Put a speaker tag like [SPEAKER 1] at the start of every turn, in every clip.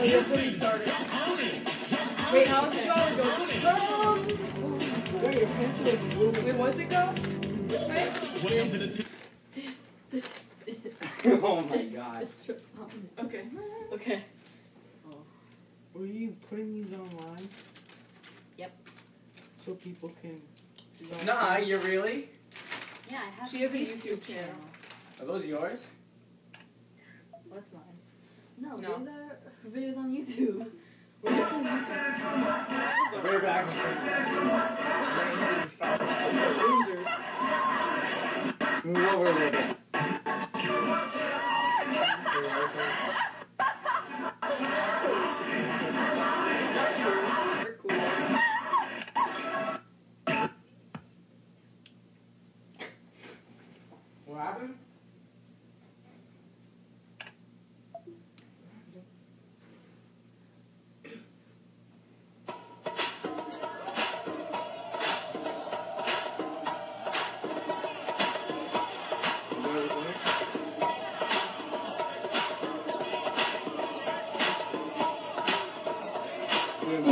[SPEAKER 1] Oh, yeah, so you started. Wait, how does it go? It goes, wait, your pants are like moving. Wait, what's it go? This way?
[SPEAKER 2] Welcome to the t-
[SPEAKER 3] This, this, this.
[SPEAKER 4] oh my
[SPEAKER 3] this,
[SPEAKER 4] god.
[SPEAKER 3] this trip.
[SPEAKER 1] Okay.
[SPEAKER 3] Okay.
[SPEAKER 4] Were you putting these online?
[SPEAKER 3] Yep.
[SPEAKER 4] So people can.
[SPEAKER 5] Nah, you really?
[SPEAKER 3] Yeah, I have.
[SPEAKER 1] She has a YouTube channel.
[SPEAKER 5] Are those yours?
[SPEAKER 3] What's mine? No,
[SPEAKER 1] No.
[SPEAKER 3] these are videos on YouTube.
[SPEAKER 5] I'll bring it back.
[SPEAKER 1] Losers.
[SPEAKER 5] Move over a little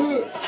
[SPEAKER 2] So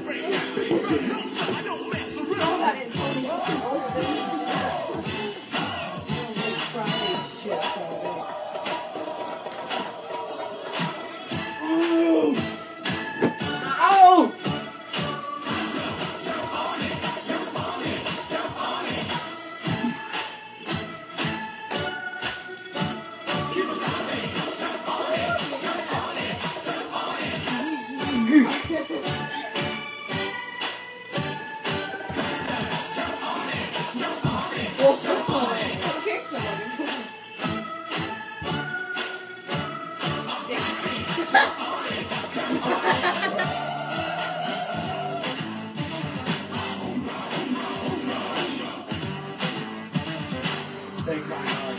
[SPEAKER 2] I
[SPEAKER 5] Take my heart.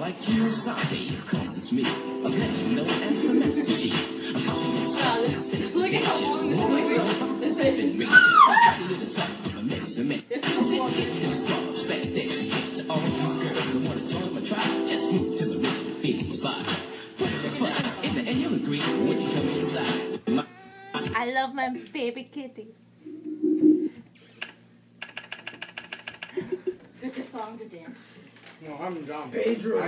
[SPEAKER 6] Like Kirosaki, cause it's me, a man known as the Master Chief. I'm hopping in
[SPEAKER 3] Wow, this, look at how long this movie this is.
[SPEAKER 6] me. I'm to the top of a medicine man.
[SPEAKER 3] This is long.
[SPEAKER 6] These clubs, fast dance, and you'll agree when you come inside. My
[SPEAKER 7] I love my baby kitty.
[SPEAKER 3] Pick a song to dance to.
[SPEAKER 5] No, I'm done.
[SPEAKER 4] Pedro.